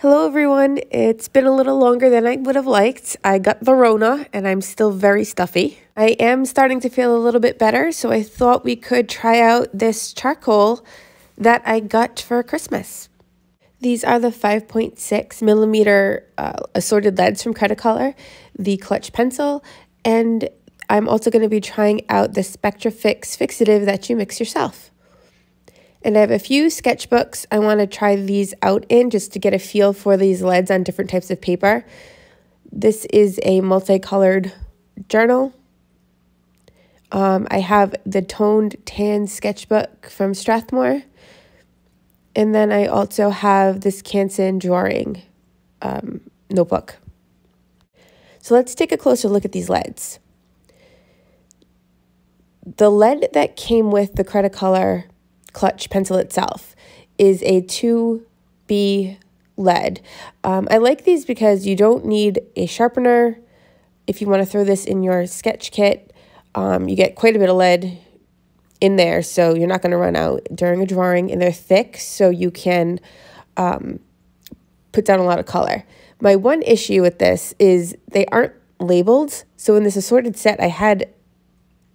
Hello, everyone. It's been a little longer than I would have liked. I got the Rona and I'm still very stuffy. I am starting to feel a little bit better, so I thought we could try out this charcoal that I got for Christmas. These are the 5.6 millimeter uh, assorted leads from Cretacolor, the clutch pencil, and I'm also going to be trying out the Spectrafix fixative that you mix yourself. And I have a few sketchbooks I want to try these out in just to get a feel for these leads on different types of paper. This is a multicolored journal. Um, I have the toned tan sketchbook from Strathmore. And then I also have this Canson drawing um, notebook. So let's take a closer look at these leads. The lead that came with the Cretacolor clutch pencil itself is a 2B lead. Um, I like these because you don't need a sharpener. If you want to throw this in your sketch kit, um, you get quite a bit of lead in there, so you're not going to run out during a drawing, and they're thick, so you can um, put down a lot of color. My one issue with this is they aren't labeled, so in this assorted set, I had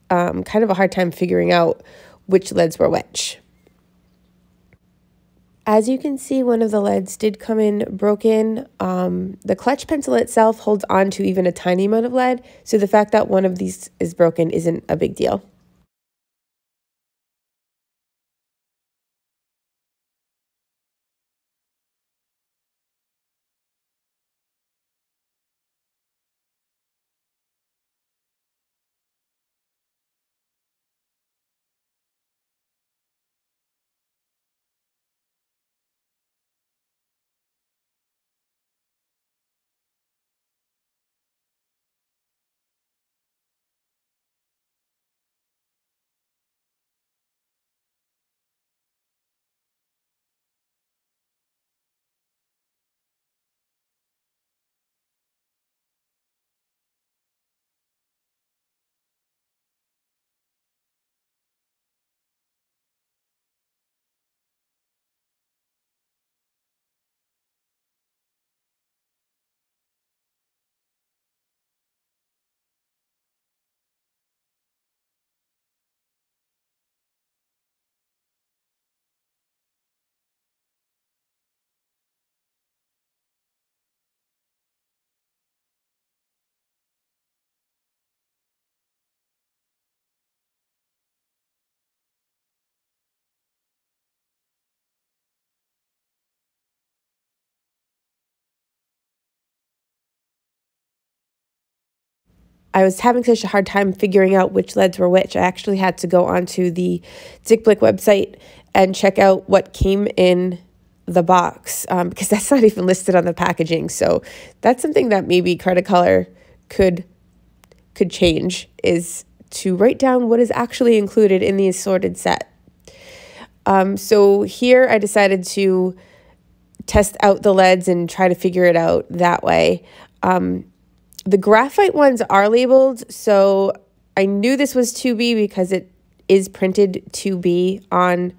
um, kind of a hard time figuring out which leads were which. As you can see, one of the leads did come in broken. Um, the clutch pencil itself holds on to even a tiny amount of lead, so the fact that one of these is broken isn't a big deal. I was having such a hard time figuring out which leads were which. I actually had to go onto the Dick Blick website and check out what came in the box um, because that's not even listed on the packaging. So that's something that maybe Cretacolor could could change is to write down what is actually included in the assorted set. Um, so here I decided to test out the leads and try to figure it out that way. Um, the graphite ones are labeled, so I knew this was 2B because it is printed 2B on,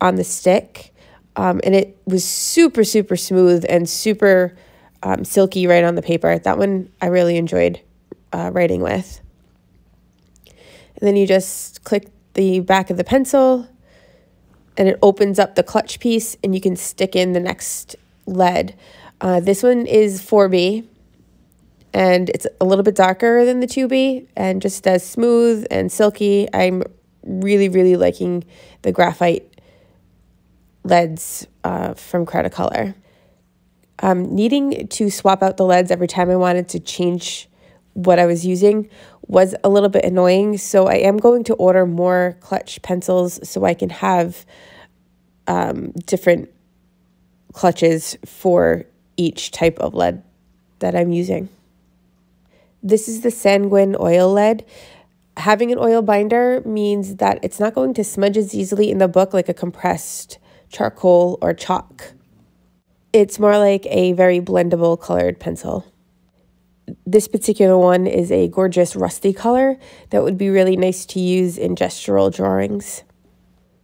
on the stick. Um, and it was super, super smooth and super um, silky right on the paper. That one I really enjoyed uh, writing with. And then you just click the back of the pencil and it opens up the clutch piece and you can stick in the next lead. Uh, this one is 4B and it's a little bit darker than the 2B and just as smooth and silky. I'm really, really liking the graphite leads uh, from Cretacolor. Um, needing to swap out the leads every time I wanted to change what I was using was a little bit annoying. So I am going to order more clutch pencils so I can have um, different clutches for each type of lead that I'm using. This is the Sanguine oil lead. Having an oil binder means that it's not going to smudge as easily in the book like a compressed charcoal or chalk. It's more like a very blendable colored pencil. This particular one is a gorgeous rusty color that would be really nice to use in gestural drawings.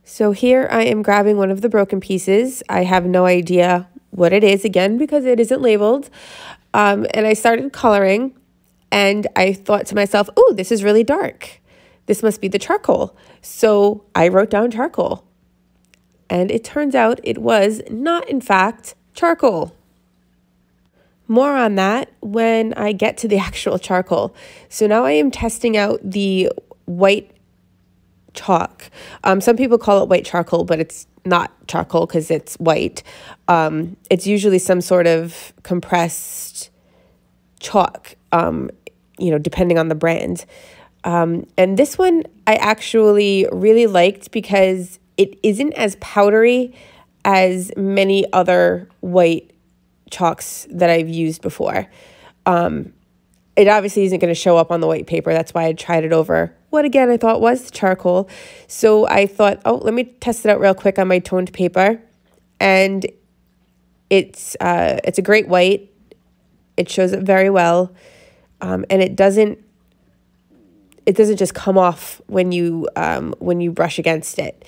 So here I am grabbing one of the broken pieces. I have no idea what it is again because it isn't labeled. Um, and I started coloring and I thought to myself, oh, this is really dark. This must be the charcoal. So I wrote down charcoal. And it turns out it was not, in fact, charcoal. More on that when I get to the actual charcoal. So now I am testing out the white chalk. Um, some people call it white charcoal, but it's not charcoal because it's white. Um, it's usually some sort of compressed chalk, um, you know, depending on the brand. Um, and this one I actually really liked because it isn't as powdery as many other white chalks that I've used before. Um, it obviously isn't going to show up on the white paper. That's why I tried it over what again I thought was charcoal. So I thought, oh, let me test it out real quick on my toned paper. And it's uh, it's a great white. It shows it very well. Um, and it doesn't it doesn't just come off when you um, when you brush against it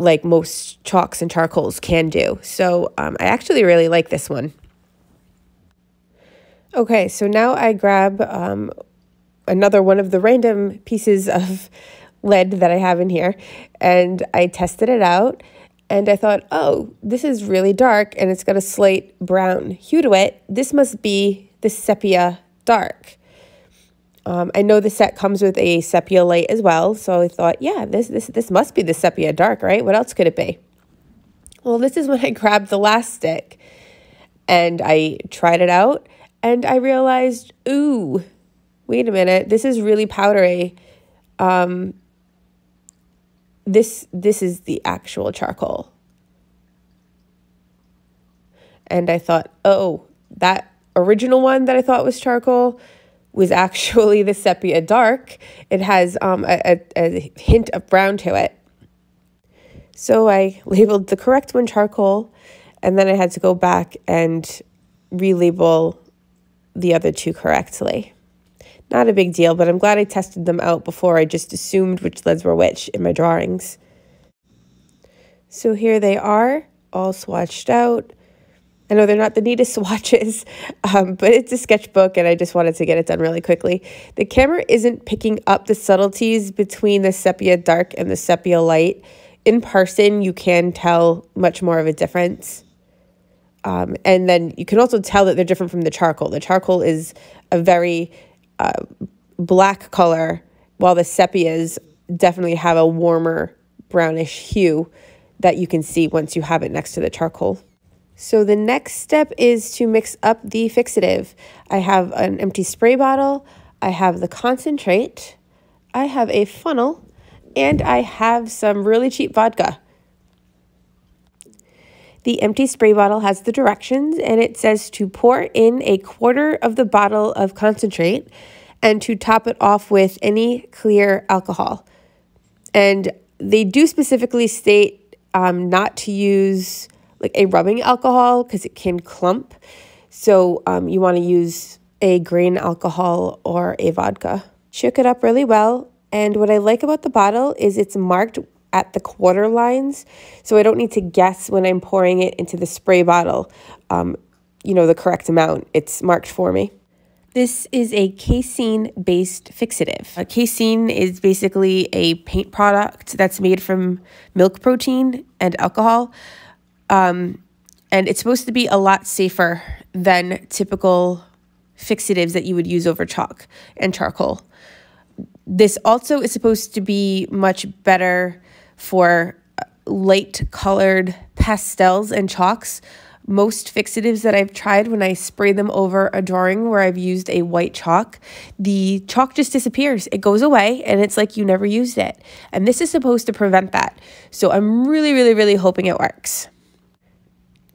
like most chalks and charcoals can do. So um, I actually really like this one. Okay, so now I grab um, another one of the random pieces of lead that I have in here and I tested it out and I thought, oh, this is really dark and it's got a slight brown hue to it. This must be the sepia dark. Um, I know the set comes with a sepia light as well, so I thought, yeah, this, this, this must be the sepia dark, right? What else could it be? Well, this is when I grabbed the last stick and I tried it out and I realized, ooh, wait a minute, this is really powdery. Um, this this is the actual charcoal. And I thought, oh, that original one that I thought was charcoal was actually the sepia dark. It has um, a, a, a hint of brown to it. So I labeled the correct one charcoal, and then I had to go back and relabel the other two correctly. Not a big deal, but I'm glad I tested them out before I just assumed which leads were which in my drawings. So here they are, all swatched out. I know they're not the neatest swatches, um, but it's a sketchbook and I just wanted to get it done really quickly. The camera isn't picking up the subtleties between the sepia dark and the sepia light. In person, you can tell much more of a difference. Um, and then you can also tell that they're different from the charcoal. The charcoal is a very uh, black color, while the sepias definitely have a warmer brownish hue that you can see once you have it next to the charcoal. So the next step is to mix up the fixative. I have an empty spray bottle, I have the concentrate, I have a funnel, and I have some really cheap vodka. The empty spray bottle has the directions and it says to pour in a quarter of the bottle of concentrate and to top it off with any clear alcohol. And they do specifically state um, not to use like a rubbing alcohol because it can clump. So um, you want to use a grain alcohol or a vodka. Shook it up really well. And what I like about the bottle is it's marked at the quarter lines. So I don't need to guess when I'm pouring it into the spray bottle, um, you know, the correct amount. It's marked for me. This is a casein based fixative. A casein is basically a paint product that's made from milk protein and alcohol. Um, and it's supposed to be a lot safer than typical fixatives that you would use over chalk and charcoal. This also is supposed to be much better for uh, light colored pastels and chalks. Most fixatives that I've tried, when I spray them over a drawing where I've used a white chalk, the chalk just disappears. It goes away and it's like you never used it. And this is supposed to prevent that. So I'm really, really, really hoping it works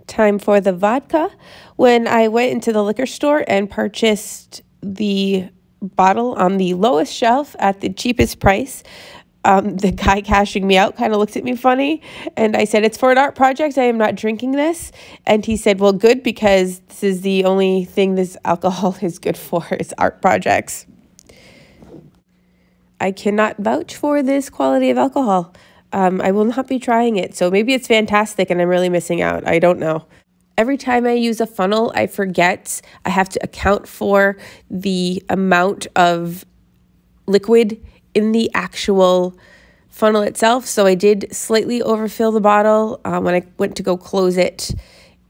time for the vodka when I went into the liquor store and purchased the bottle on the lowest shelf at the cheapest price. Um, the guy cashing me out kind of looked at me funny. And I said, It's for an art project. I am not drinking this. And he said, Well, good, because this is the only thing this alcohol is good for is art projects. I cannot vouch for this quality of alcohol. Um, I will not be trying it. So maybe it's fantastic and I'm really missing out. I don't know. every time I use a funnel, I forget I have to account for the amount of liquid in the actual funnel itself. So I did slightly overfill the bottle. Uh, when I went to go close it,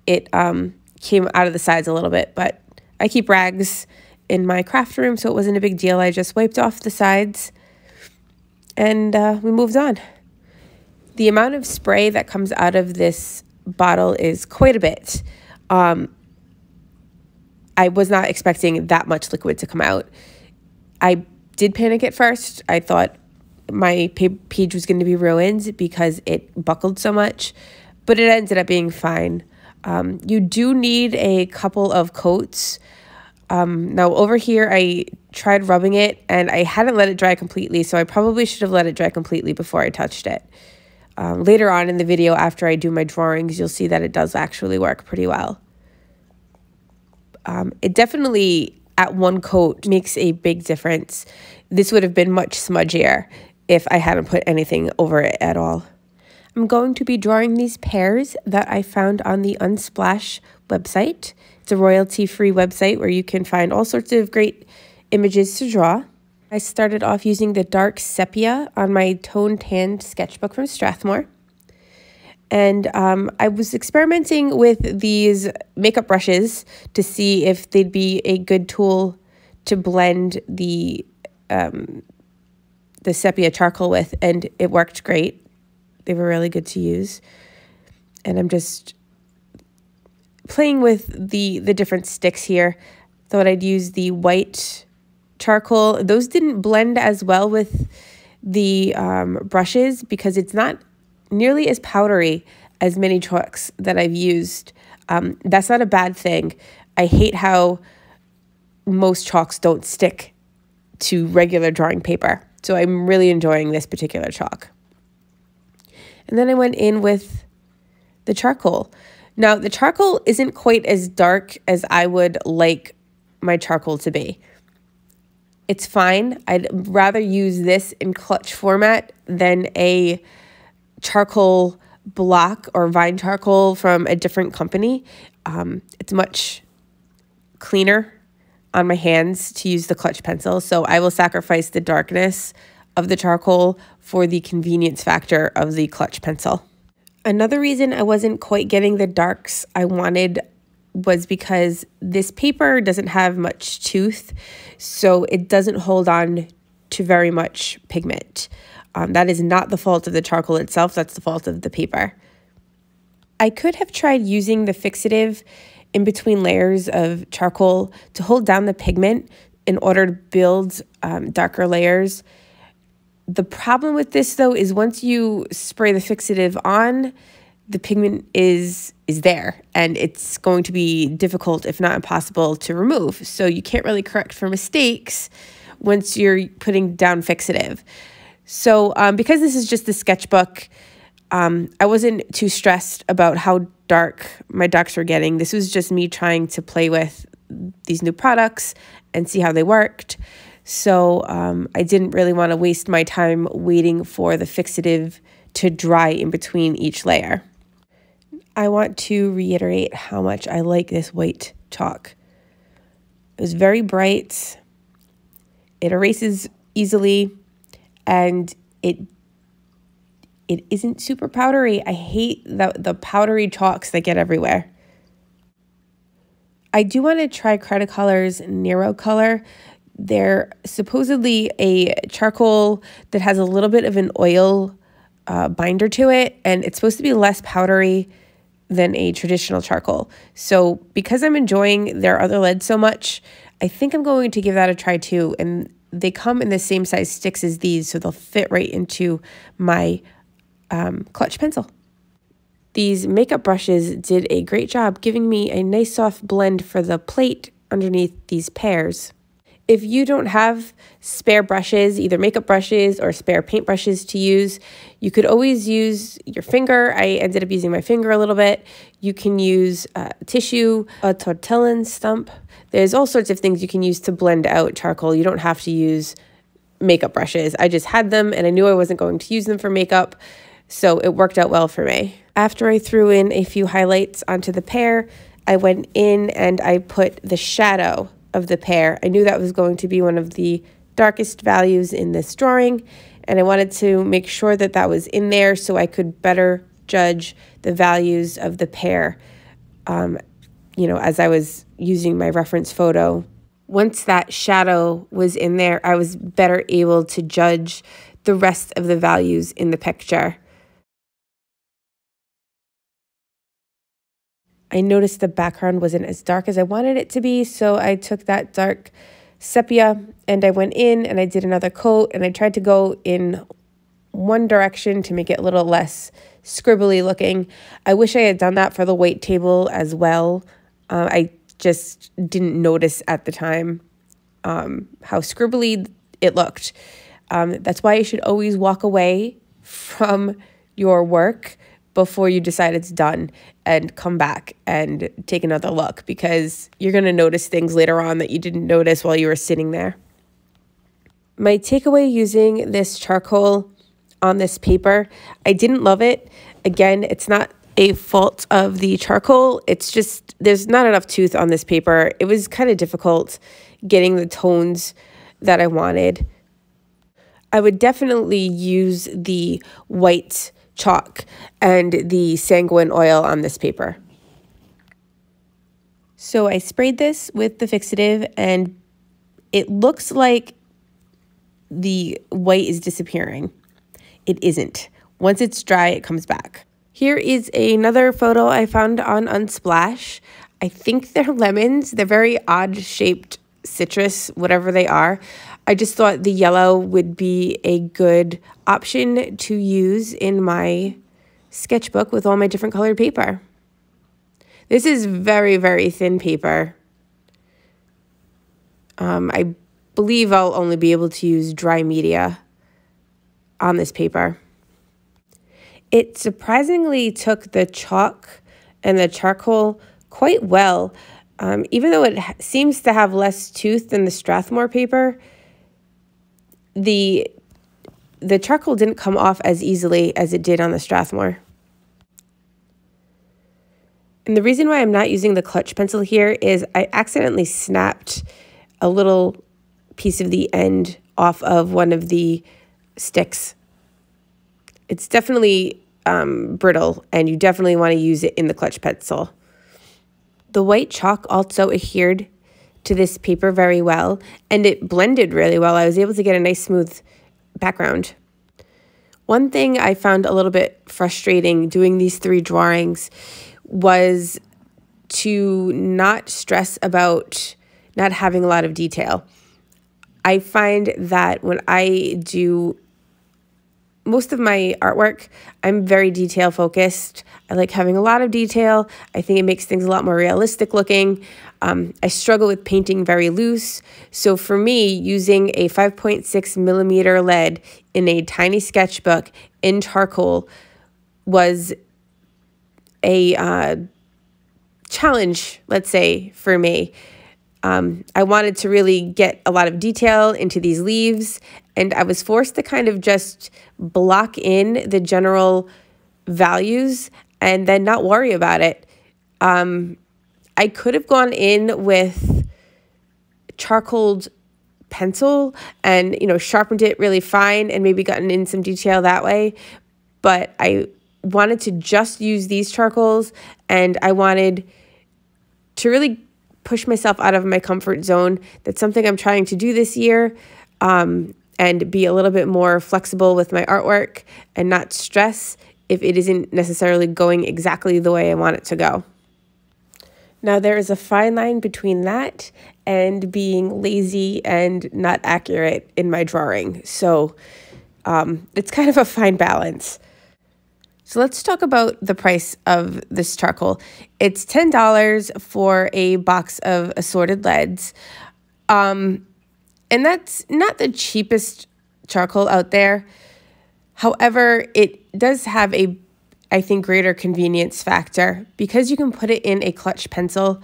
it um, came out of the sides a little bit, but I keep rags in my craft room, so it wasn't a big deal. I just wiped off the sides and uh, we moved on. The amount of spray that comes out of this bottle is quite a bit. Um, I was not expecting that much liquid to come out. I did panic at first. I thought my page was going to be ruined because it buckled so much, but it ended up being fine. Um, you do need a couple of coats. Um, now, over here, I tried rubbing it and I hadn't let it dry completely, so I probably should have let it dry completely before I touched it. Um, later on in the video, after I do my drawings, you'll see that it does actually work pretty well. Um, it definitely, at one coat, makes a big difference. This would have been much smudgier if I hadn't put anything over it at all. I'm going to be drawing these pears that I found on the Unsplash website. It's a royalty-free website where you can find all sorts of great images to draw. I started off using the dark sepia on my tone tanned sketchbook from Strathmore. And um, I was experimenting with these makeup brushes to see if they'd be a good tool to blend the um, the sepia charcoal with, and it worked great. They were really good to use. And I'm just playing with the the different sticks here. Thought I'd use the white charcoal. Those didn't blend as well with the um, brushes because it's not nearly as powdery as many chalks that I've used. Um, that's not a bad thing. I hate how most chalks don't stick to regular drawing paper. So I'm really enjoying this particular chalk. And then I went in with the charcoal. Now, the charcoal isn't quite as dark as I would like my charcoal to be it's fine. I'd rather use this in clutch format than a charcoal block or vine charcoal from a different company. Um, it's much cleaner on my hands to use the clutch pencil. So I will sacrifice the darkness of the charcoal for the convenience factor of the clutch pencil. Another reason I wasn't quite getting the darks I wanted was because this paper doesn't have much tooth, so it doesn't hold on to very much pigment. Um, that is not the fault of the charcoal itself, that's the fault of the paper. I could have tried using the fixative in between layers of charcoal to hold down the pigment in order to build um, darker layers. The problem with this though is once you spray the fixative on, the pigment is is there and it's going to be difficult if not impossible to remove so you can't really correct for mistakes once you're putting down fixative so um, because this is just the sketchbook um, i wasn't too stressed about how dark my ducks were getting this was just me trying to play with these new products and see how they worked so um, i didn't really want to waste my time waiting for the fixative to dry in between each layer I want to reiterate how much I like this white chalk. It was very bright. It erases easily and it it isn't super powdery. I hate the, the powdery chalks that get everywhere. I do want to try Cretacolor's Nero color. They're supposedly a charcoal that has a little bit of an oil uh, binder to it, and it's supposed to be less powdery than a traditional charcoal. So because I'm enjoying their other leads so much, I think I'm going to give that a try too. And they come in the same size sticks as these, so they'll fit right into my um, clutch pencil. These makeup brushes did a great job giving me a nice soft blend for the plate underneath these pears. If you don't have spare brushes, either makeup brushes or spare paint brushes to use, you could always use your finger. I ended up using my finger a little bit. You can use uh, tissue, a tortillon stump. There's all sorts of things you can use to blend out charcoal. You don't have to use makeup brushes. I just had them and I knew I wasn't going to use them for makeup, so it worked out well for me. After I threw in a few highlights onto the pear, I went in and I put the shadow of the pear. I knew that was going to be one of the darkest values in this drawing, and I wanted to make sure that that was in there so I could better judge the values of the pear, um, you know, as I was using my reference photo. Once that shadow was in there, I was better able to judge the rest of the values in the picture. I noticed the background wasn't as dark as I wanted it to be, so I took that dark sepia and I went in and I did another coat and I tried to go in one direction to make it a little less scribbly looking. I wish I had done that for the white table as well. Uh, I just didn't notice at the time um, how scribbly it looked. Um, that's why you should always walk away from your work before you decide it's done and come back and take another look because you're going to notice things later on that you didn't notice while you were sitting there. My takeaway using this charcoal on this paper, I didn't love it. Again, it's not a fault of the charcoal. It's just there's not enough tooth on this paper. It was kind of difficult getting the tones that I wanted. I would definitely use the white chalk and the sanguine oil on this paper. So I sprayed this with the fixative and it looks like the white is disappearing. It isn't. Once it's dry, it comes back. Here is another photo I found on Unsplash. I think they're lemons. They're very odd shaped citrus, whatever they are. I just thought the yellow would be a good option to use in my sketchbook with all my different colored paper. This is very, very thin paper. Um, I believe I'll only be able to use dry media on this paper. It surprisingly took the chalk and the charcoal quite well. Um, even though it seems to have less tooth than the Strathmore paper, the the charcoal didn't come off as easily as it did on the Strathmore. And the reason why I'm not using the clutch pencil here is I accidentally snapped a little piece of the end off of one of the sticks. It's definitely um, brittle and you definitely want to use it in the clutch pencil. The white chalk also adhered to this paper very well and it blended really well. I was able to get a nice smooth background. One thing I found a little bit frustrating doing these three drawings was to not stress about not having a lot of detail. I find that when I do most of my artwork, I'm very detail focused. I like having a lot of detail. I think it makes things a lot more realistic looking. Um, I struggle with painting very loose. So for me, using a 5.6 millimeter lead in a tiny sketchbook in charcoal was a uh, challenge, let's say, for me. Um, I wanted to really get a lot of detail into these leaves, and I was forced to kind of just block in the general values and then not worry about it. Um, I could have gone in with charcoaled pencil and you know sharpened it really fine and maybe gotten in some detail that way but I wanted to just use these charcoals and I wanted to really push myself out of my comfort zone. That's something I'm trying to do this year um, and be a little bit more flexible with my artwork and not stress if it isn't necessarily going exactly the way I want it to go. Now, there is a fine line between that and being lazy and not accurate in my drawing. So um, it's kind of a fine balance. So let's talk about the price of this charcoal. It's $10 for a box of assorted leads. Um, and that's not the cheapest charcoal out there. However, it does have a, I think, greater convenience factor. Because you can put it in a clutch pencil,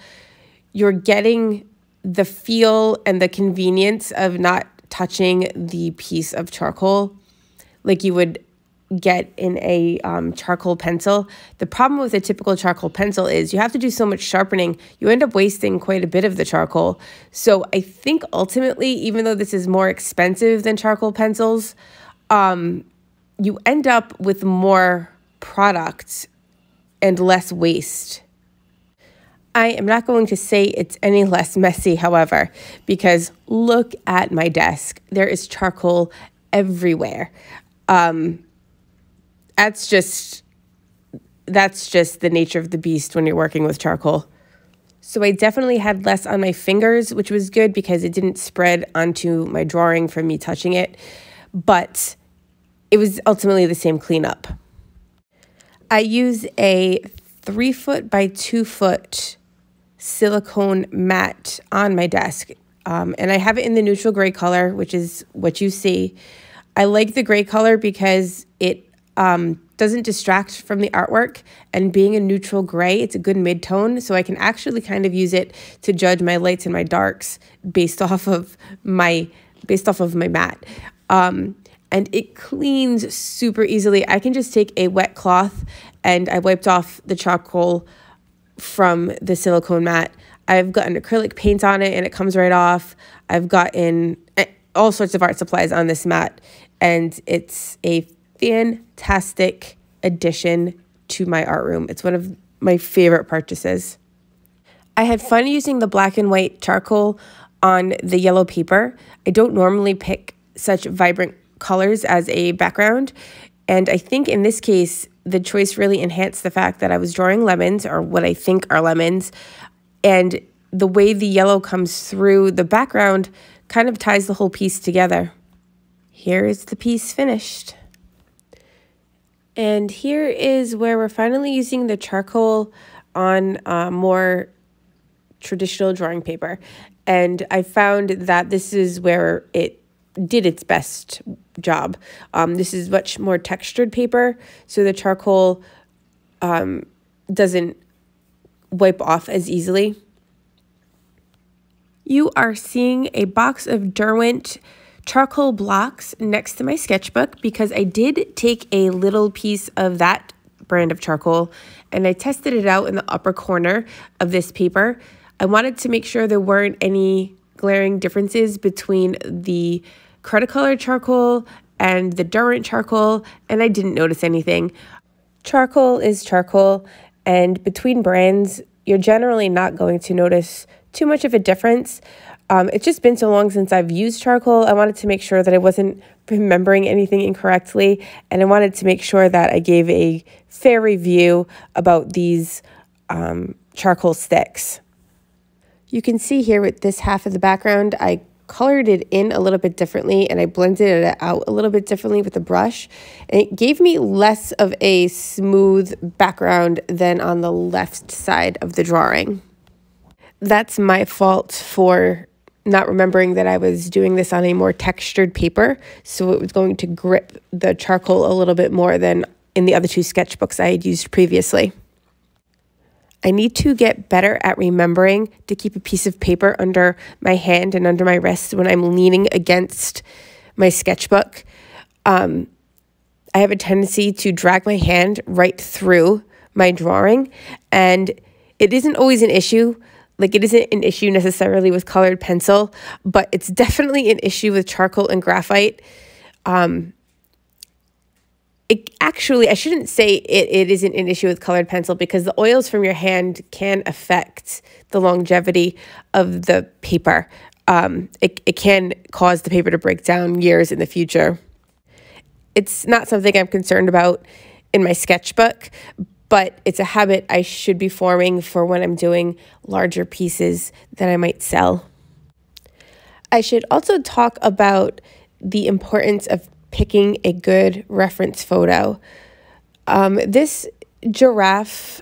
you're getting the feel and the convenience of not touching the piece of charcoal like you would get in a um, charcoal pencil. The problem with a typical charcoal pencil is you have to do so much sharpening, you end up wasting quite a bit of the charcoal. So I think ultimately, even though this is more expensive than charcoal pencils, um, you end up with more product and less waste. I am not going to say it's any less messy, however, because look at my desk. There is charcoal everywhere. Um, that's just that's just the nature of the beast when you're working with charcoal. So I definitely had less on my fingers, which was good because it didn't spread onto my drawing from me touching it. But it was ultimately the same cleanup. I use a three foot by two foot silicone mat on my desk. Um, and I have it in the neutral gray color, which is what you see. I like the gray color because it um, doesn't distract from the artwork. And being a neutral gray, it's a good mid-tone. So I can actually kind of use it to judge my lights and my darks based off of my based off of my mat. Um, and it cleans super easily. I can just take a wet cloth and I wiped off the charcoal from the silicone mat. I've gotten acrylic paint on it and it comes right off. I've gotten eh, all sorts of art supplies on this mat and it's a fantastic addition to my art room. It's one of my favorite purchases. I had fun using the black and white charcoal on the yellow paper. I don't normally pick such vibrant colors as a background. And I think in this case, the choice really enhanced the fact that I was drawing lemons, or what I think are lemons. And the way the yellow comes through the background kind of ties the whole piece together. Here is the piece finished. And here is where we're finally using the charcoal on uh, more traditional drawing paper. And I found that this is where it did its best job. Um, this is much more textured paper, so the charcoal um, doesn't wipe off as easily. You are seeing a box of Derwent charcoal blocks next to my sketchbook because I did take a little piece of that brand of charcoal and I tested it out in the upper corner of this paper. I wanted to make sure there weren't any glaring differences between the Cretacolor charcoal and the Derwent charcoal, and I didn't notice anything. Charcoal is charcoal, and between brands, you're generally not going to notice too much of a difference. Um, it's just been so long since I've used charcoal. I wanted to make sure that I wasn't remembering anything incorrectly, and I wanted to make sure that I gave a fair review about these um, charcoal sticks. You can see here with this half of the background, I colored it in a little bit differently and I blended it out a little bit differently with the brush. And it gave me less of a smooth background than on the left side of the drawing. That's my fault for not remembering that I was doing this on a more textured paper. So it was going to grip the charcoal a little bit more than in the other two sketchbooks I had used previously. I need to get better at remembering to keep a piece of paper under my hand and under my wrist when I'm leaning against my sketchbook. Um, I have a tendency to drag my hand right through my drawing, and it isn't always an issue. Like, it isn't an issue necessarily with colored pencil, but it's definitely an issue with charcoal and graphite. Um, it actually, I shouldn't say it, it isn't an issue with colored pencil because the oils from your hand can affect the longevity of the paper. Um, it, it can cause the paper to break down years in the future. It's not something I'm concerned about in my sketchbook, but it's a habit I should be forming for when I'm doing larger pieces that I might sell. I should also talk about the importance of picking a good reference photo. Um, this giraffe,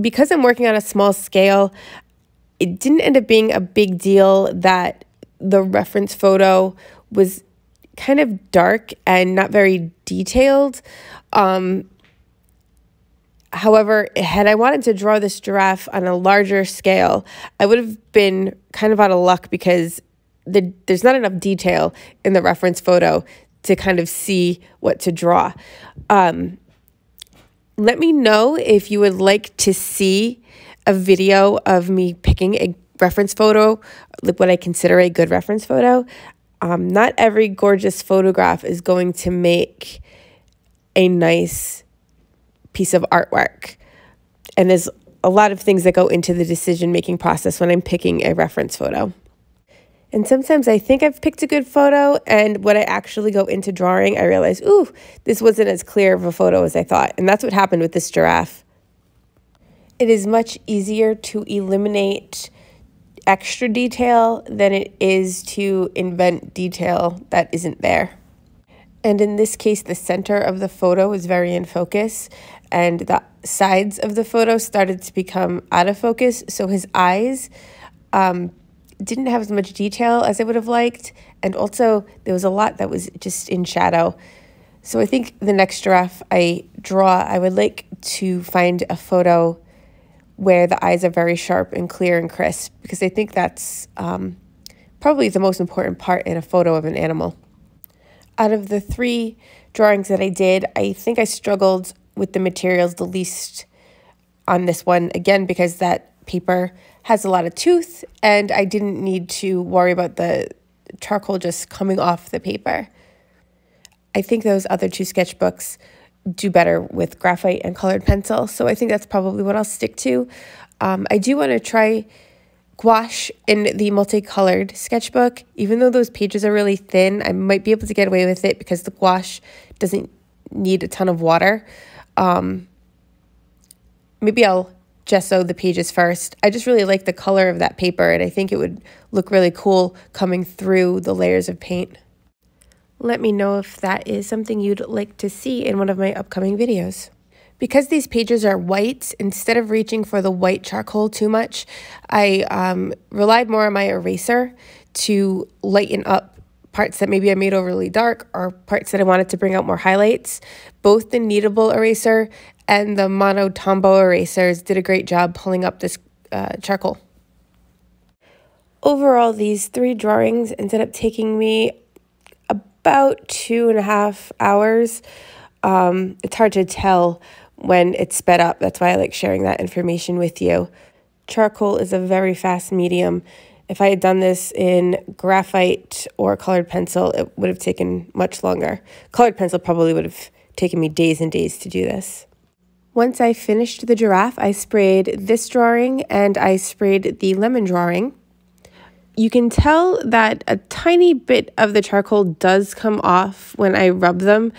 because I'm working on a small scale, it didn't end up being a big deal that the reference photo was kind of dark and not very detailed. Um, however, had I wanted to draw this giraffe on a larger scale, I would have been kind of out of luck because the, there's not enough detail in the reference photo to kind of see what to draw. Um, let me know if you would like to see a video of me picking a reference photo, like what I consider a good reference photo. Um, not every gorgeous photograph is going to make a nice piece of artwork. And there's a lot of things that go into the decision making process when I'm picking a reference photo. And sometimes I think I've picked a good photo, and when I actually go into drawing, I realize, ooh, this wasn't as clear of a photo as I thought. And that's what happened with this giraffe. It is much easier to eliminate extra detail than it is to invent detail that isn't there. And in this case, the center of the photo was very in focus, and the sides of the photo started to become out of focus. So his eyes um, didn't have as much detail as I would have liked. And also, there was a lot that was just in shadow. So I think the next giraffe I draw, I would like to find a photo where the eyes are very sharp and clear and crisp because I think that's um, probably the most important part in a photo of an animal. Out of the three drawings that I did, I think I struggled with the materials the least on this one, again, because that paper has a lot of tooth and I didn't need to worry about the charcoal just coming off the paper. I think those other two sketchbooks do better with graphite and colored pencil, so I think that's probably what I'll stick to. Um, I do want to try gouache in the multicolored sketchbook. Even though those pages are really thin, I might be able to get away with it because the gouache doesn't need a ton of water. Um, maybe I'll gesso the pages first. I just really like the color of that paper and I think it would look really cool coming through the layers of paint. Let me know if that is something you'd like to see in one of my upcoming videos. Because these pages are white, instead of reaching for the white charcoal too much, I um, relied more on my eraser to lighten up parts that maybe I made overly dark or parts that I wanted to bring out more highlights. Both the kneadable eraser and the Mono Tombow erasers did a great job pulling up this uh, charcoal. Overall, these three drawings ended up taking me about two and a half hours. Um, it's hard to tell when it's sped up. That's why I like sharing that information with you. Charcoal is a very fast medium. If I had done this in graphite or colored pencil, it would have taken much longer. Colored pencil probably would have taken me days and days to do this. Once I finished the giraffe, I sprayed this drawing and I sprayed the lemon drawing. You can tell that a tiny bit of the charcoal does come off when I rub them,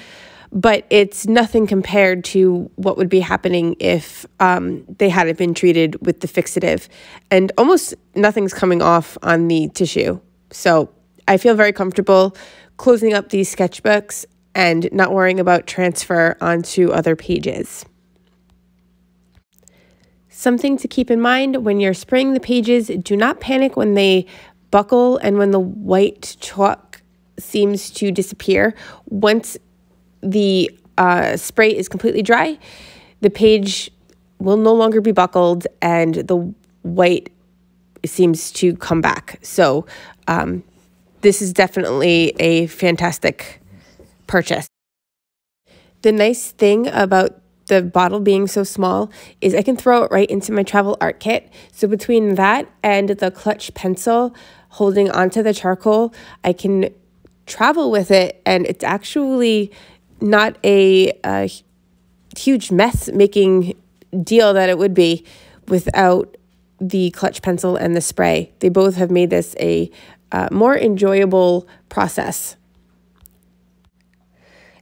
but it's nothing compared to what would be happening if um, they hadn't been treated with the fixative. And almost nothing's coming off on the tissue. So I feel very comfortable closing up these sketchbooks and not worrying about transfer onto other pages. Something to keep in mind when you're spraying the pages, do not panic when they buckle and when the white chalk seems to disappear. Once the uh, spray is completely dry, the page will no longer be buckled and the white seems to come back. So um, this is definitely a fantastic purchase. The nice thing about the bottle being so small is I can throw it right into my travel art kit. So between that and the clutch pencil holding onto the charcoal, I can travel with it and it's actually not a, a huge mess making deal that it would be without the clutch pencil and the spray. They both have made this a uh, more enjoyable process.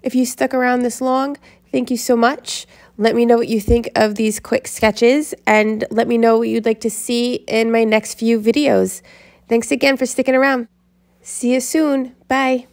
If you stuck around this long, Thank you so much. Let me know what you think of these quick sketches and let me know what you'd like to see in my next few videos. Thanks again for sticking around. See you soon. Bye.